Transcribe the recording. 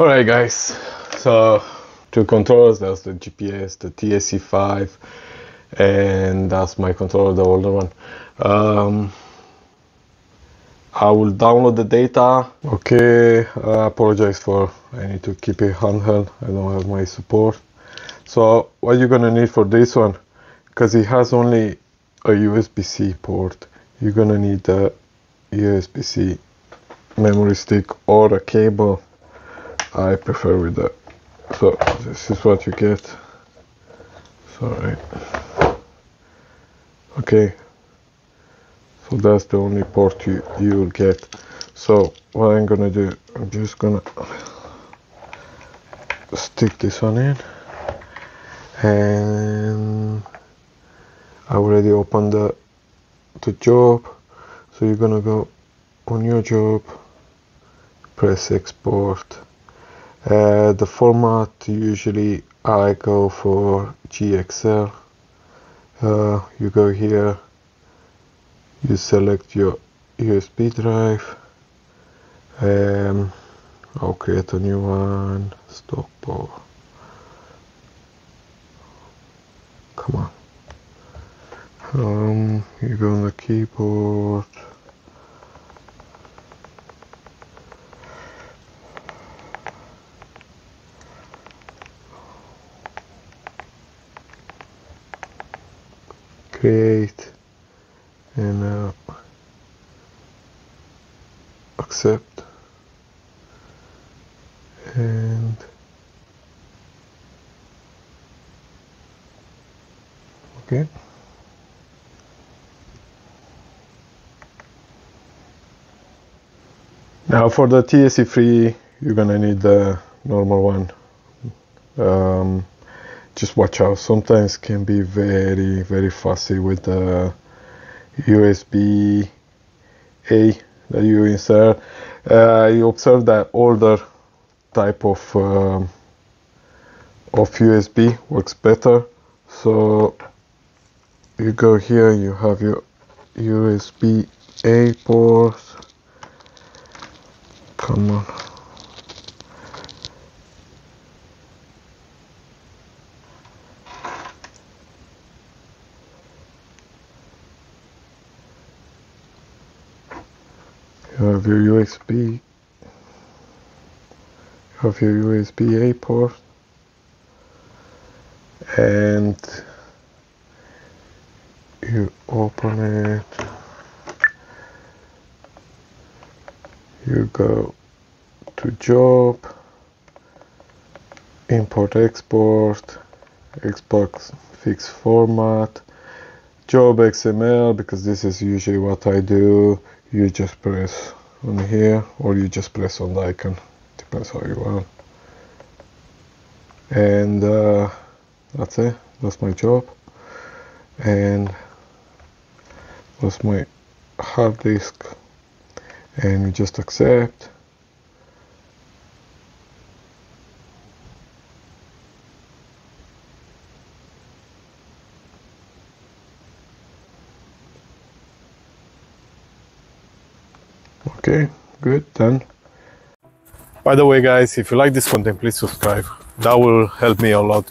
Alright guys, so two controllers, that's the GPS, the TSC5 and that's my controller, the older one. Um, I will download the data. Okay, I apologize for I need to keep it handheld. I don't have my support. So what you're gonna need for this one, because it has only a USB-C port, you're gonna need a USB-C memory stick or a cable. I prefer with that. So this is what you get. Sorry. Okay. So that's the only port you, you will get. So what I'm gonna do, I'm just gonna stick this one in and I already opened the, the job so you're gonna go on your job press export uh, the format usually I go for JXL uh, you go here you select your USB drive um, I'll create a new one stop or come on. Um, you go on the keyboard create and uh, accept and okay. Now for the TSC3 you're gonna need the normal one. Um, just watch out. Sometimes can be very very fussy with the USB A that you insert. Uh, you observe that older type of um, of USB works better. So you go here you have your USB A port. Come on have your USB of your USB A port and you open it. You go to job import export export fix format job XML because this is usually what I do you just press on here or you just press on the icon depends how you want. And uh, that's it. That's my job. And that's my hard disk. And you just accept okay good done. By the way guys if you like this content please subscribe. That will help me a lot